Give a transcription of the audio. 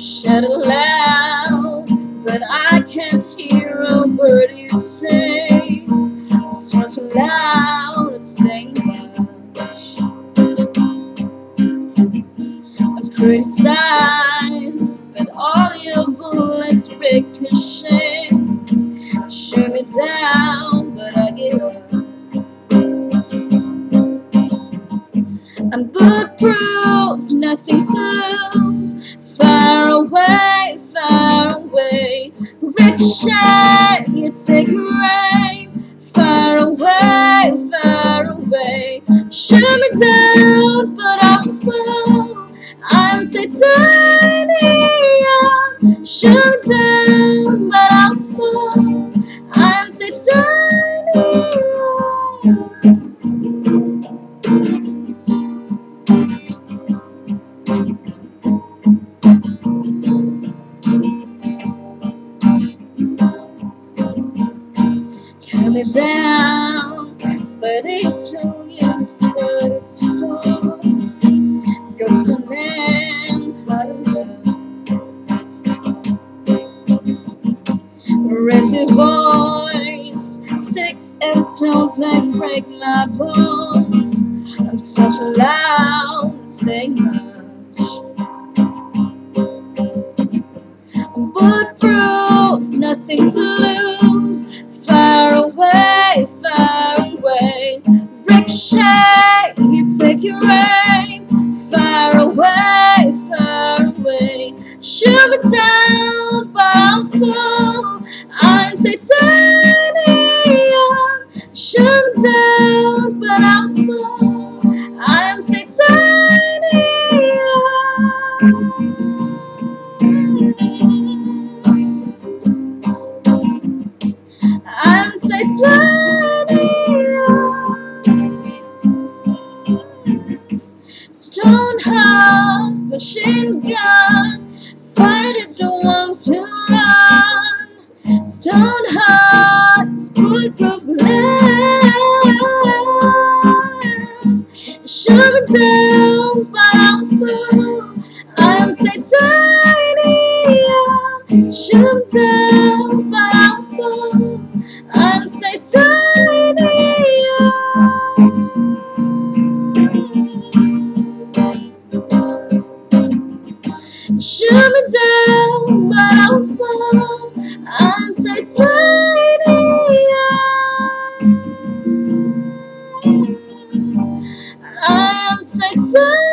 Shout aloud, but I can't hear a word you say. Talk loud and saying much. I criticize, ricochet. Shoot me down, but I get up. I'm bulletproof, nothing to lose. Far away, far away. Ricochet, you take rain. Far away, far away. Shoot me down, but I'll fall. I'm titanium. Shoot down, but I'll fall. I'm down, but it's too voice, sticks and stones may break my bones. I'm talking loud, saying much. I'm bulletproof, nothing to lose. Far away, far away. Ricochet, you take your aim. Far away, far away. Shoot me down, but I'll fall. Titanium. Me down, but I'll fall. I'm titanium. I'm titanium. Stone heart, machine gun, Down, but I'm titanium. I'm full. I'm titanium. Shoot me down, I'm